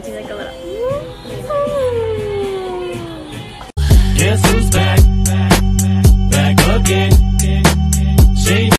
gonna do like a little. Guess who's back?